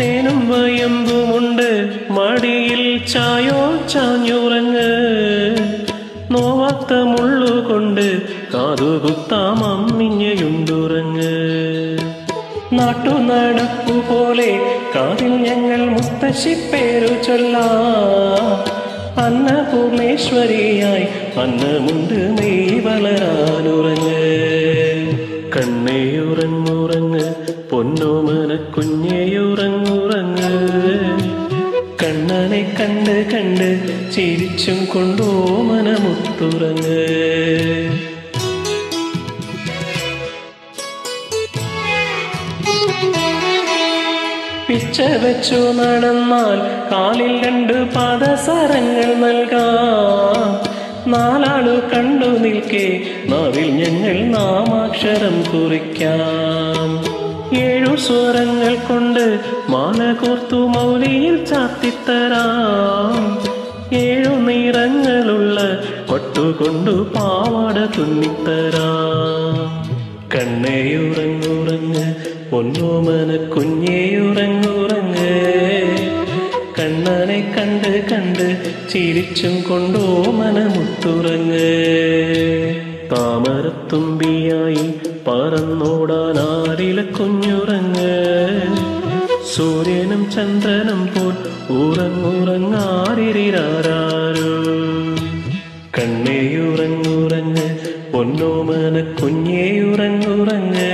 തേനും വയമ്പുമുണ്ട്. മടിയിൽ ചായോ ചാഞ്ഞുറങ്ങ്. നോവാത്ത മുള്ളുകൊണ്ട് കാതുകുത്താം അമ്മിഞ്ഞയുണ്ടുറങ്ങ്. നാട്ടു നടപ്പു പോലെ കാതിൽ ഞങ്ങൾ മുത്തശ്ശി പേരു ചൊല്ലാ. അന്നപൂർണേശ്വരിയായി അന്നമുണ്ട് നെയ് വളരാൻ പൊന്നോമന കുഞ്ഞേയുറങ്ങുറങ്ങ് കണ്ണനെ കണ്ട് കണ്ട് ചിരിച്ചും കൊണ്ടോ മനമുത്തുറങ്ങ്. പിച്ച വെച്ചു നടന്നാൽ കാലിൽ രണ്ട് പാദസരങ്ങൾ നൽകാം. നാലാളു കണ്ടു നിൽക്കേ നാവിൽ ഞങ്ങൾ നാമാക്ഷരം കുറിക്കാം. ഏഴു സ്വരങ്ങൾ കൊണ്ട് മാല കോർത്തു മൗലിയിൽ ചാത്തിത്തരാം. ഏഴു നിറങ്ങളുള്ള കൊട്ടുകൊണ്ടു പാവാട തുന്നിത്തരാം. കണ്ണേയുറങ്ങുറങ്ങ് പൊന്നോമന കുഞ്ഞേയുറങ്ങുറങ്ങ്. കണ്ണനെ കണ്ട് കണ്ട് ചിരിച്ചും കൊണ്ടോ മനമുത്തുറങ്ങ് താമരത്തുമ്പിയായി പറന്നോടാൻ ആരില കുഞ്ഞുറങ്ങ്? സൂര്യനും ചന്ദ്രനും പോൽ ഉറങ്ങുറങ്ങാരിരാരോ കണ്ണേയുറങ്ങുറങ്ങ് പൊന്നോമന കുഞ്ഞേയുറങ്ങുറങ്ങ്.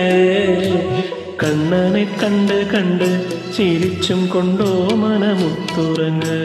കണ്ണനെ കണ്ട് കണ്ട് ചിരിച്ചും കൊണ്ടോ മനമുത്തുറങ്ങ്